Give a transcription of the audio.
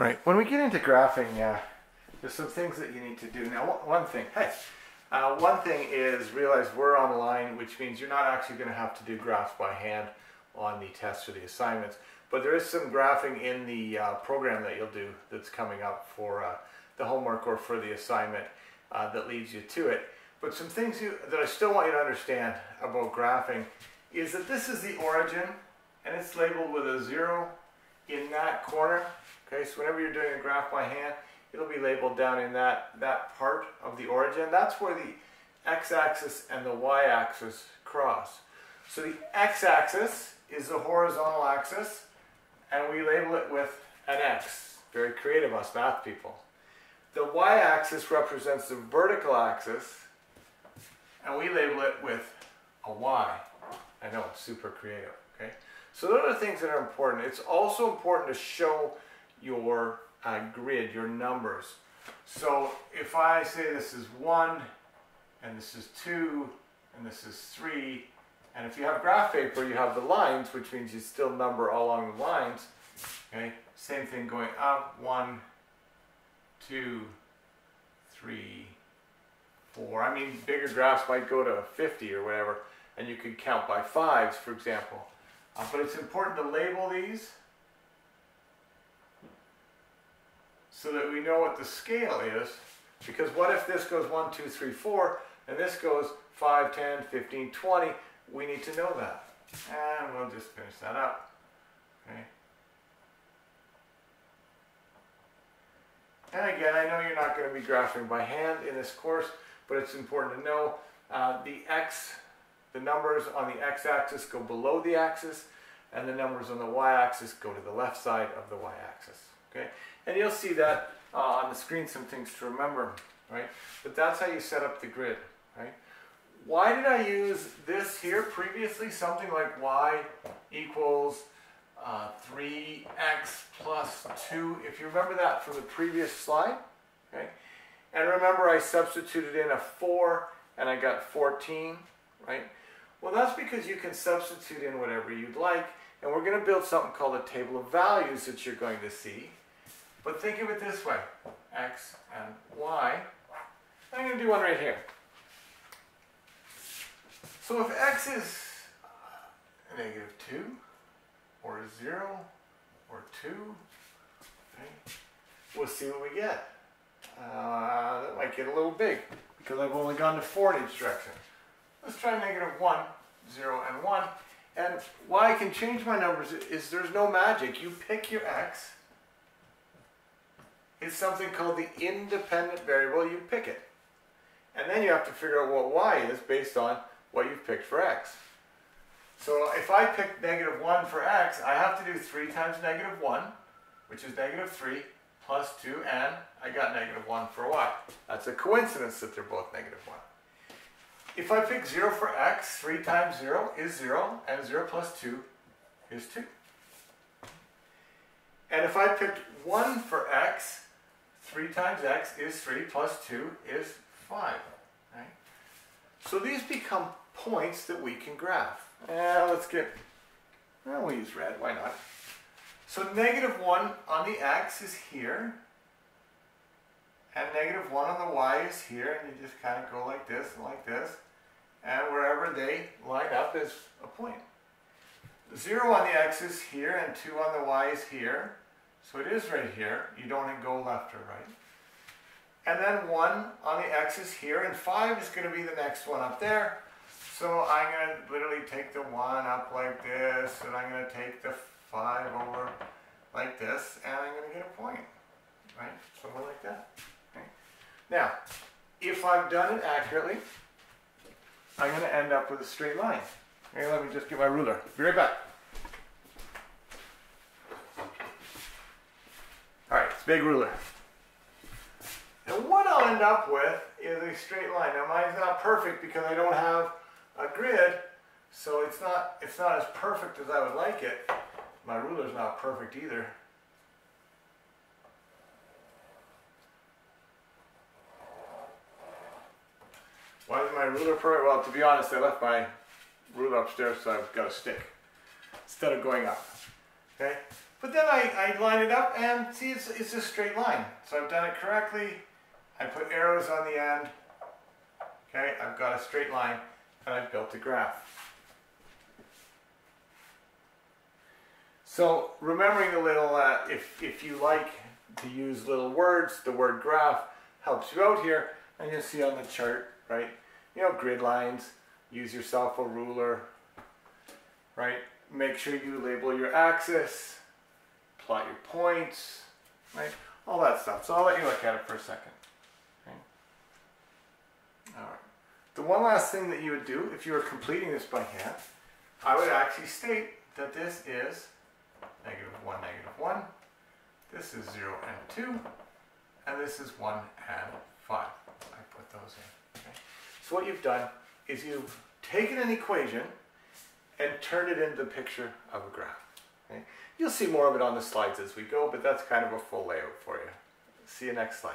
Right. When we get into graphing, uh, there's some things that you need to do. Now, one thing, hey, uh, one thing is realize we're online, which means you're not actually going to have to do graphs by hand on the tests or the assignments. But there is some graphing in the uh, program that you'll do that's coming up for uh, the homework or for the assignment uh, that leads you to it. But some things you, that I still want you to understand about graphing is that this is the origin and it's labeled with a zero in that corner. Okay, so whenever you're doing a graph by hand, it'll be labeled down in that, that part of the origin. That's where the x-axis and the y-axis cross. So the x-axis is the horizontal axis, and we label it with an x. Very creative, us math people. The y-axis represents the vertical axis, and we label it with a y. I know, super creative, okay? So those are the things that are important. It's also important to show your uh, grid, your numbers. So if I say this is 1, and this is 2, and this is 3, and if you have graph paper, you have the lines, which means you still number all along the lines. Okay, same thing going up, 1, 2, 3, 4. I mean, bigger graphs might go to 50 or whatever, and you could count by fives, for example. Uh, but it's important to label these so that we know what the scale is. Because what if this goes 1, 2, 3, 4, and this goes 5, 10, 15, 20? We need to know that. And we'll just finish that up. Okay. And again, I know you're not going to be graphing by hand in this course, but it's important to know uh, the x, the numbers on the x-axis go below the axis, and the numbers on the y-axis go to the left side of the y-axis. Okay, and you'll see that uh, on the screen, some things to remember, right? But that's how you set up the grid, right? Why did I use this here previously? Something like y equals uh, 3x plus 2. If you remember that from the previous slide, okay? And remember I substituted in a 4 and I got 14, right? Well, that's because you can substitute in whatever you'd like. And we're going to build something called a table of values that you're going to see. But think of it this way, x and y. I'm going to do one right here. So if x is negative 2, or 0, or 2, okay, we'll see what we get. Uh, that might get a little big, because I've only gone to 4 in each direction. Let's try negative 1, 0, and 1. And why I can change my numbers is there's no magic. You pick your x. It's something called the independent variable. You pick it. And then you have to figure out what y is based on what you've picked for x. So if I pick negative 1 for x, I have to do 3 times negative 1, which is negative 3, plus 2, and I got negative 1 for y. That's a coincidence that they're both negative 1. If I pick 0 for x, 3 times 0 is 0, and 0 plus 2 is 2. And if I picked 1 for x, 3 times x is 3, plus 2 is 5. Right? So these become points that we can graph. Uh, let's get, well, we'll use red, why not? So negative 1 on the x is here, and negative 1 on the y is here, and you just kind of go like this and like this, and wherever they line up is a point. 0 on the x is here, and 2 on the y is here, so it is right here. You don't go left or right. And then 1 on the x is here, and 5 is going to be the next one up there. So I'm going to literally take the 1 up like this, and I'm going to take the 5 over like this, and I'm going to get a point. Right? Somewhere like that. Okay. Now, if I've done it accurately, I'm going to end up with a straight line. Okay, let me just get my ruler. Be right back. All right, it's big ruler. And what I'll end up with is a straight line. Now mine's not perfect because I don't have a grid, so it's not, it's not as perfect as I would like it. My ruler's not perfect either. Why is my ruler perfect? Well, to be honest, I left my ruler upstairs, so I've got a stick instead of going up. Okay? But then I, I line it up and see it's, it's a straight line. So I've done it correctly. I put arrows on the end. Okay, I've got a straight line and I've built a graph. So remembering a little, uh, if, if you like to use little words, the word graph helps you out here. And you'll see on the chart, right? You know, grid lines, use yourself a ruler, right? Make sure you label your axis, plot your points, right? All that stuff. So I'll let you look at it for a second. All right. The one last thing that you would do if you were completing this by hand, I would actually state that this is negative 1, negative 1. This is 0 and 2. And this is 1 and 5. Those in. Okay? So what you've done is you've taken an equation and turned it into the picture of a graph. Okay? You'll see more of it on the slides as we go, but that's kind of a full layout for you. See you next slide.